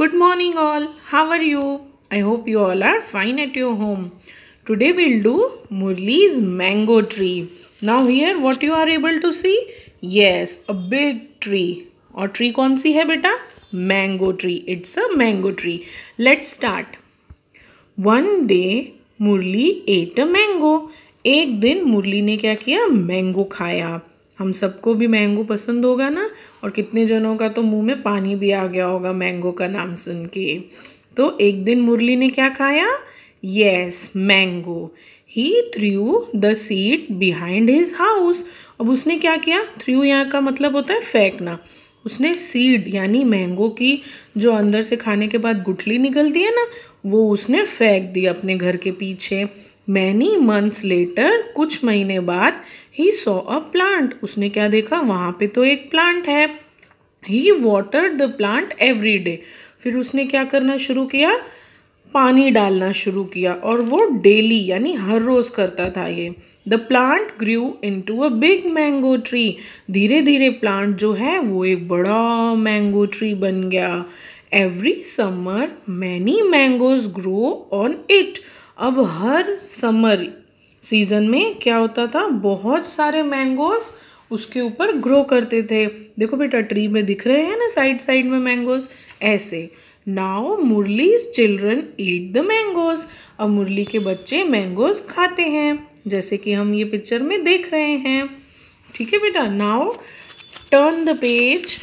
Good morning, all. How are you? I hope you all are fine at your home. Today we'll do Murli's mango tree. Now, here what you are able to see? Yes, a big tree. और tree कौन सी है बेटा mango tree it's a mango tree let's start one day Murali ate a mango एक दिन मुरली ने क्या किया मैंगो खाया हम सबको भी मैंगो पसंद होगा ना? और कितने जनों का तो मुँह में पानी भी आ गया होगा मैंगो का नाम सुन के। तो एक दिन मुरली ने क्या खाया? Yes mango he threw the seed behind his house अब उसने क्या किया? थ्रू यहाँ का मतलब होता है फेंकना। उसने सीड यानी मैंगो की जो अंदर से खाने के बाद गुठली निकलती है ना, वो उसने फेंक दी अपने घर के पीछे। मैनी मंथ्स लेटर कुछ महीने बाद ही सॉ अ प्लांट उसने क्या देखा? वहाँ पे तो एक प्लांट है। He water the plant every day फिर उसने क्या करना शुरू किया? पानी डालना शुरू किया और वो डेली यानी हर रोज़ करता था ये। The plant grew into a big mango tree धीरे धीरे प्लांट जो है, वो एक बड़ा मैंगो ट्री बन गया। Every summer many mangoes grow on it अब हर समर सीज़न में क्या होता था? बहुत सारे मैंगोज उसके ऊपर ग्रो करते थे। देखो बेटा ट्री में दिख रहे हैं ना साइड साइड में मैंगोज ऐसे। Now Murali's children eat the mangoes अब मुरली के बच्चे मैंगोज खाते हैं, जैसे कि हम ये पिक्चर में देख रहे हैं। ठीक है बेटा? Now turn the page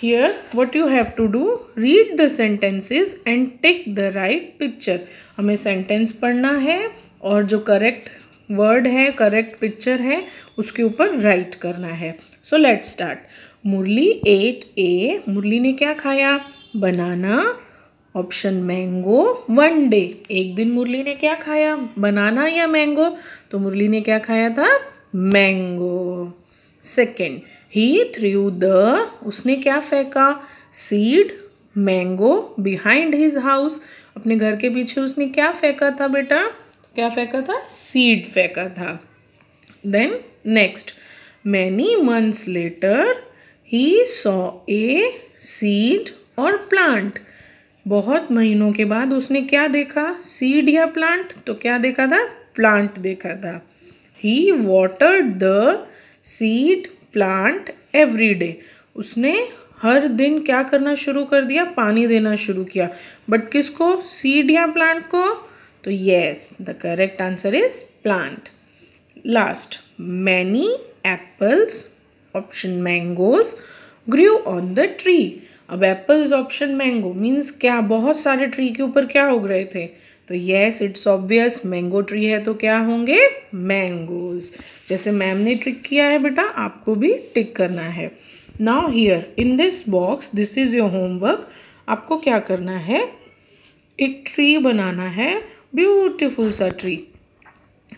here, what you have to do, read the sentences and take the right picture. हमें सेंटेंस पढ़ना है और जो करेक्ट वर्ड है करेक्ट पिक्चर है, उसके ऊपर राइट करना है। So let start Murali ate a Murali ने क्या खाया? Banana option mango one day एक दिन मुरली ने क्या खाया? बनाना या मैंगो तो मुरली ने क्या खाया था? Mango second he threw the उसने क्या फेंका? Seed mango behind his house अपने घर के पीछे उसने क्या फेंका था बेटा? क्या फेंका था? सीड फेंका था। Then next many months later he saw a seed और प्लांट बहुत महीनों के बाद उसने क्या देखा? सीड या प्लांट तो क्या देखा था? प्लांट देखा था। He watered the seed plant every day उसने हर दिन क्या करना शुरू कर दिया? पानी देना शुरू किया। बट किसको? सीड या प्लांट को? तो yes the correct answer is plant last many apples option mangoes grew on the tree अब एप्पल्स ऑप्शन मैंगो मीन्स क्या? बहुत सारे ट्री के ऊपर क्या उग रहे थे? तो yes it's obvious mango tree है तो क्या होंगे? मैंगोज जैसे मैम ने ट्रिक किया है बेटा, आपको भी टिक करना है। Now here in this box this is your homework आपको क्या करना है? एक ट्री बनाना है ब्यूटिफुल सा ट्री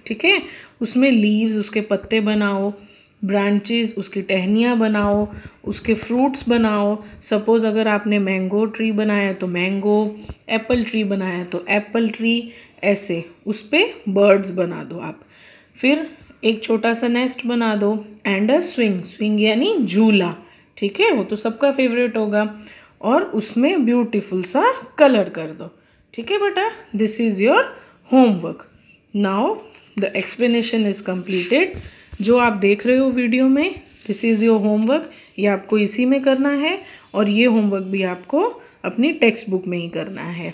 ठीक है? उसमें लीव्स उसके पत्ते बनाओ। ब्रांचेस उसकी टहनियाँ बनाओ, उसके फ्रूट्स बनाओ। सपोज़ अगर आपने मैंगो ट्री बनाया तो मैंगो एप्पल ट्री बनाया तो एप्पल ट्री ऐसे उस पर बर्ड्स बना दो आप। फिर एक छोटा सा नेस्ट बना दो एंड अ स्विंग स्विंग यानी झूला, ठीक है? वो तो सबका फेवरेट होगा। और उसमें ब्यूटीफुल सा कलर कर दो, ठीक है बेटा? This is your homework now the explanation is completed जो आप देख रहे हो वीडियो में दिस इज़ योर होमवर्क ये आपको इसी में करना है और ये होमवर्क भी आपको अपनी टेक्स्ट बुक में ही करना है।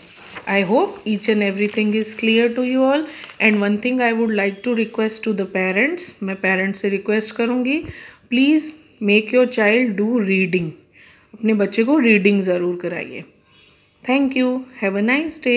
I hope each and everything is clear to you all and one thing I would like to request to the parents मैं पेरेंट्स से रिक्वेस्ट करूँगी please make your child do reading अपने बच्चे को रीडिंग ज़रूर कराइए। Thank you have a nice day